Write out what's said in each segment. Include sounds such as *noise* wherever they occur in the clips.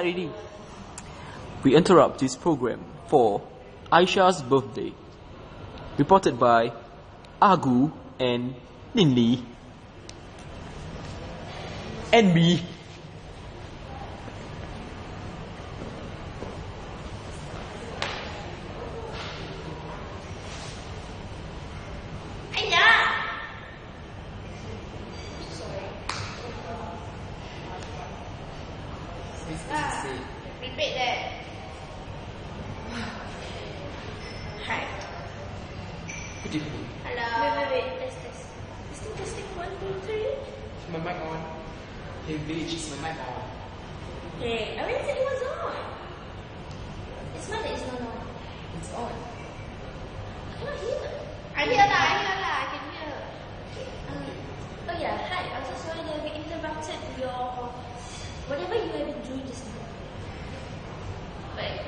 We interrupt this program for Aisyah's birthday. Reported by Agu and Ninli. And me. Ah, repeat that. Hi. Good evening. Hello. Wait, wait, wait. Test, test. Testing, testing. One, two, three. Is my mic on? Hey, bitch, is my mic on? Hey, I already said it was on. It's mine that is not on. It's on. I cannot hear. I hear lah, I hear lah. I can hear. Okay. Um, oh yeah, hi. I'm so sorry that we interrupted your whatever you have been doing just now. But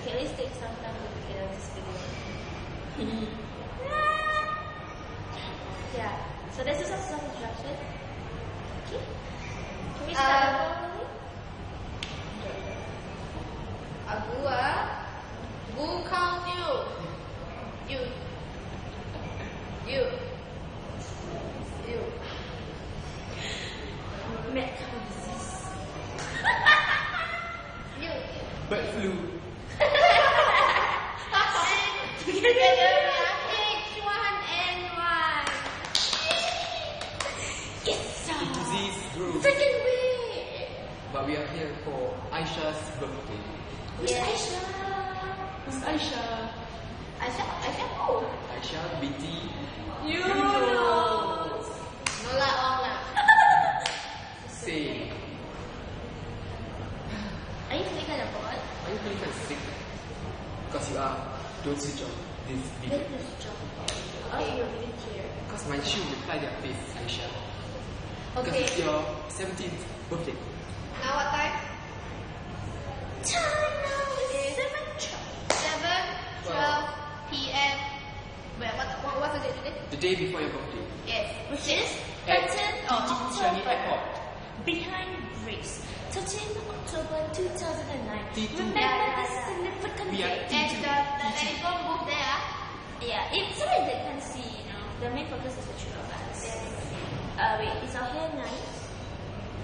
okay, let's take some time to get out this video. *laughs* yeah. So this is a self introduction. Okay. Can we start? Aku ah bukan you. You. You. You. Mad cow disease. You. Bird flu. Together H1N1. Yes, sir. The disease grew. Second way. We are here for Aisyah's birthday. Who's Aisyah? Who's Aisyah? Aisyah, Aisyah who? Aisyah, Binti. You know. No lah, all lah. *laughs* Say. Are you feeling kind of bored? Are you feeling kind of sick? Because you are. Don't switch on this video. us jump. Okay, you're really here. Because my shoe reply their face, Aisyah. Okay. Because it's your 17th birthday. Now what time? Time now is seven twelve. 7, 12 p.m. Wait, what, what, what's the date today? The day before your birthday. Yes. Which is At 13th of Changi October. Airport. Behind Grace. 13th October 2009. T2. Remember Yeah, yeah, this yeah. significant We are date? And the, the telephone book there ah. Yeah, it's sorry they can't see, you know. The main focus is the two of us. Uh, wait, is our hair nice?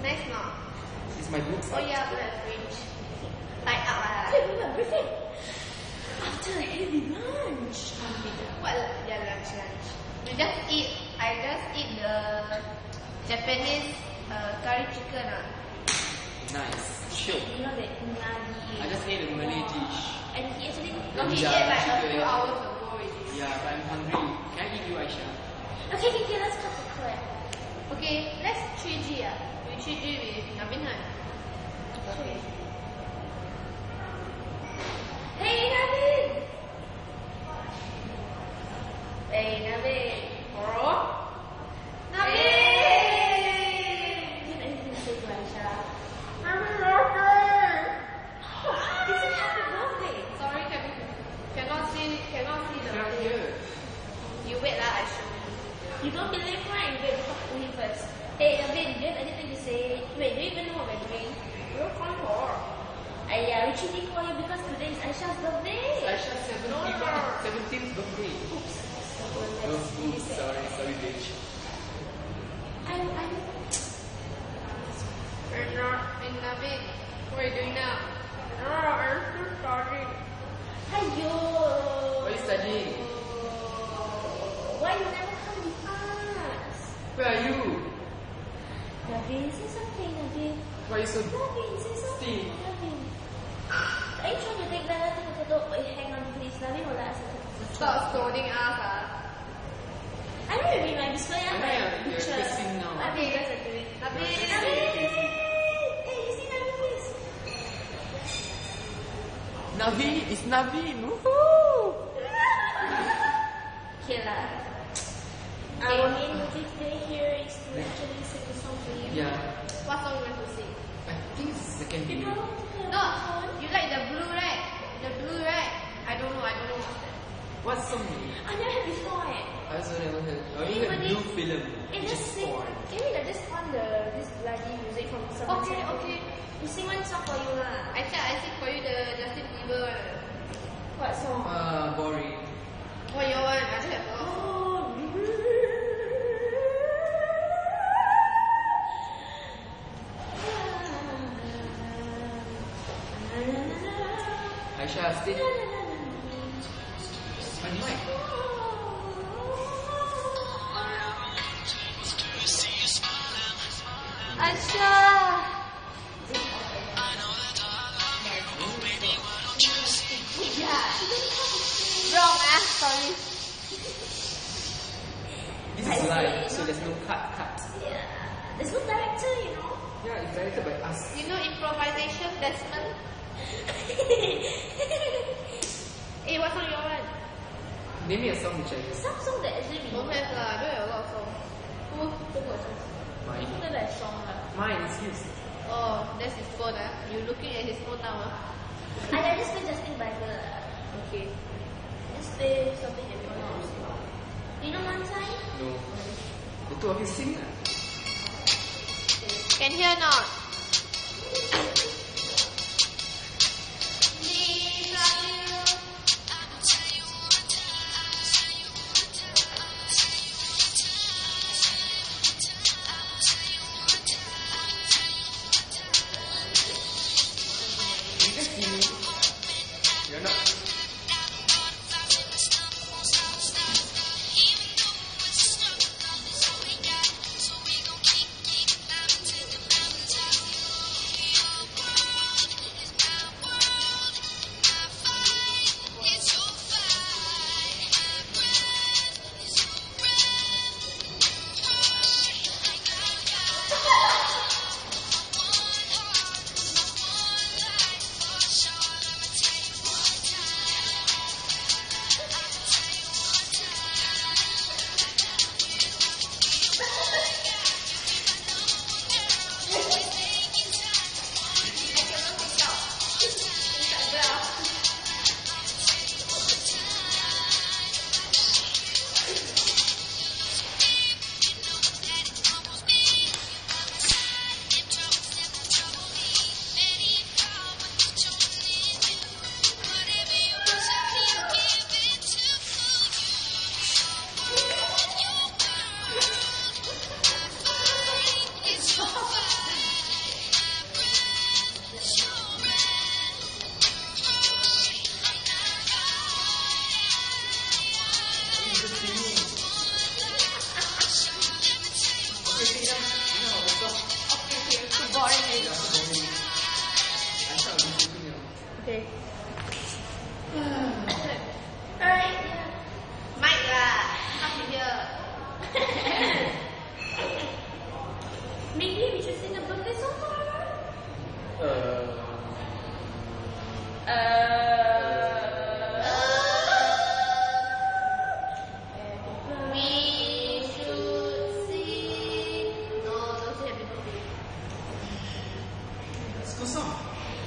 Nice now. Is my books Oh yeah, put a fridge. Light up lah. Wait, wait, wait, briefing. After a heavy lunch. What yeah, lunch lunch? You just eat. I just eat the Japanese uh, curry chicken ah. Nice. Sure. You know that Nagi. I just ate a Malay dish. And he actually. No, he Yeah, ate like a few hours ago already. Yeah, but I'm hungry. Can I eat you, Aisyah? Okay, okay, okay, let's cut the crap. Okay, let's 3G ah. We 3G with Navin kan? Okay. Hey, Navin! Hey, Navin. Bro. Navin! You have anything to say to Aisyah? Happy birthday! It's a happy birthday. Sorry, can, cannot see, cannot see the. Cannot hear. You wait lah, I show you. You don't believe right? Wait, talk to him first. Hey, Navin, do you have anything to say? Wait, do you even know what we're doing? You're fine for. Uh, yeah, we should call you because today is Aisyah's birthday. Aisyah's 17th, 17th birthday. Oops. Oops, oops, sorry, sorry, bitch. I'm, I'm, We're not in Navin. What are you doing now? No, I'm still starting. Hayo. What are you studying? Why you never come with us? Where are you? Navin, say something, Navin. Why are you so Navin, say something. Steve. Navin. Are you to take that to the door? Wait, hang on, please. Navin will ask us. Stop scolding us. I know you read my display I on know you're picture. cursing now. What you guys are doing? Navin. Navin! Hey, you see Navin, please? Naveen, it's Naveen. Woohoo! Okay *laughs* lah. Our main motive today here is to actually sing a song for you. Yeah, What song you want to sing? I think it's the second You know? No, you like the blue right? The blue right? I don't know, I don't know what's that. What song? I never heard before eh. I also never heard. I only heard Blue Film, Eh, which just sing. Can we like just on the this bloody music from Somerset? Okay, okay. You sing one song for you lah. I said I sing for you the Justin Bieber one. What song? Uh, boring. What your one? I don't have one. Stay. On mic. Aisyah. Wrong ah, sorry. This is live, so there's no cut, cut. Yeah. There's no director, you know. Yeah, it's directed by us. You know improvisation, Desmond? *laughs* Eh, what song you want? Name me a song which I use. Some song that actually we Don't have lah, I don't have a lot of songs. Who who got song? Mine. Who got that song lah? Mine is used. Oh, that's his phone ah. You looking at his phone now ah. I I just play Justin Bieber. lah. Okay. Just play something that you know. You know one time? No. The two of you sing ah. Can hear not?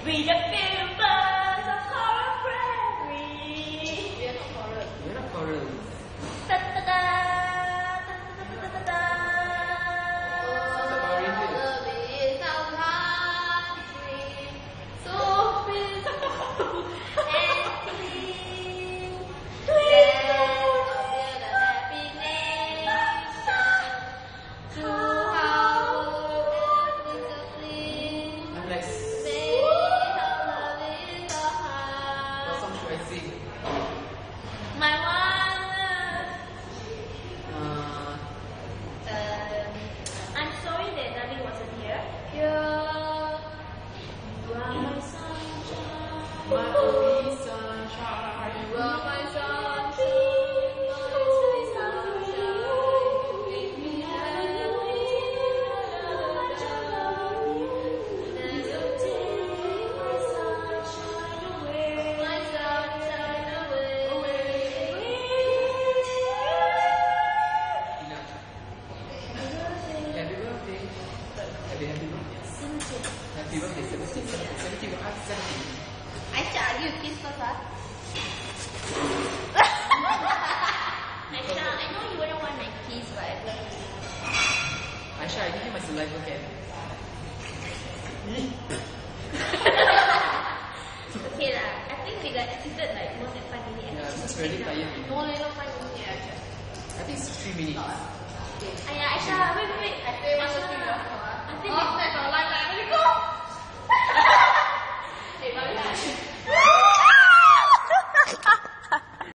We the see. जीवन देते हैं उसकी सही की बात सही I charge you किस Aisyah, I know you wouldn't want my keys, but Aisyah, I give you my saliva again. okay lah, I think we got exceeded like more than five minutes. Yeah, this is very tiring. No, no, not five minutes. Yeah, I think it's three minutes. Oh, okay. Aiyah, Aisyah, wait, wait, wait. I think Aisyah, I think. Oh.